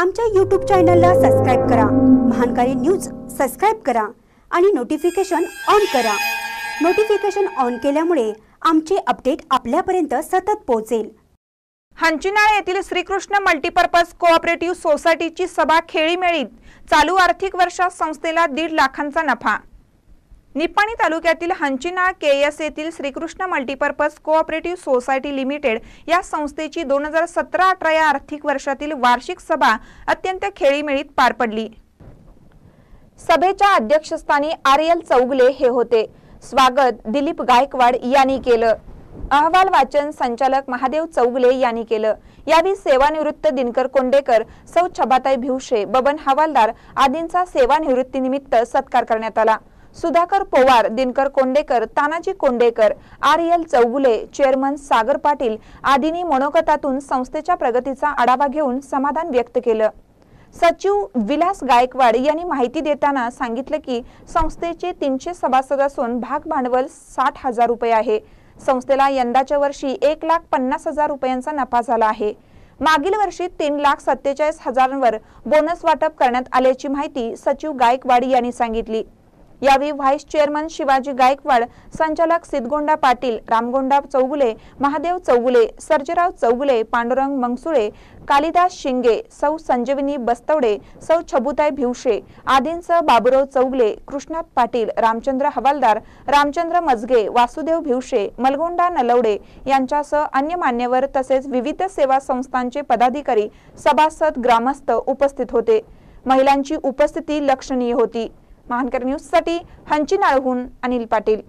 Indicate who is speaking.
Speaker 1: आमच्या यूट्यूब चॅनलला सबस्क्राईब करा. महानकारी न्यूज सबस्क्राईब करा आणि नोटिफिकेशन ऑन करा. नोटिफिकेशन ऑन केल्यामुळे आमचे अपडेट आपल्यापर्यंत सतत पोहोचेल.
Speaker 2: हंचिनाळ येथील श्रीकृष्ण मल्टीपर्पज कोऑपरेटिव्ह सोसायटीची सभा खेळीमेळीत चालू आर्थिक वर्षात संस्थेला दीड लाखांचा नफा. निपाणी तालुक्यातील हंचिनाळ केएस येथील Shrikrishna multipurpose cooperative society limited या संस्थेची दोन हजार सतरा अठरा या आर्थिक वर्षातील वार्षिक सभा अत्यंत खेळीमेळीत पार पडली. सभेच्या अध्यक्षस्थानी आर एल चौगले हे होते. स्वागत दिलीप गायकवाड यांनी केलं. अहवाल वाचन संचालक महादेव चौगले यांनी केलं. यावेळी सेवानिवृत्त दिनकर कोंडेकर सौ छबाताई भिवशे बबन हवालदार आदींचा सेवानिवृत्तीनिमित्त सत्कार करण्यात आला. Sudhakar Powar Dinkar Kondekar Tanaji Kondekar R L Chougule chairman Sagar Patil आदींनी मनोगतातून संस्थेच्या प्रगतीचा आढावा घेऊन समाधान व्यक्त केलं. सचिव विलास गायकवाड यांनी माहिती देताना सांगितलं की संस्थेचे तीनशे सभासद असून भाग भांडवल साठ हजार रुपये आहे. संस्थेला यंदाच्या वर्षी एक लाख पन्नास हजार रुपयांचा नफा झाला आहे. मागील वर्षी तीन लाख सत्तेचाळीस हजारांवर बोनस वाटप करण्यात आल्याची माहिती सचिव गायकवाड यांनी सांगितली. यावेळी व्हाईस चेअरमन शिवाजी गायकवाड संचालक सिद्धगोंडा पाटील रामगोंडा चौगुले महादेव चौगुले सर्जेराव चौगुले पांडुरंग मंगसुळे कालिदास शिंगे सौ संजीवनी बस्तवडे सौ छबुताई भिवशे आदींसह बाबुराव चौगले कृष्णात पाटील रामचंद्र हवालदार रामचंद्र मजगे वासुदेव भिवशे मलगोंडा नलवडे यांच्यासह अन्य मान्यवर तसेच विविध सेवा संस्थांचे पदाधिकारी सभासद ग्रामस्थ उपस्थित होते. महिलांची उपस्थिती लक्षणीय होती. महानकर न्यूजसाठी हंचिनाळहून अनिल पाटील.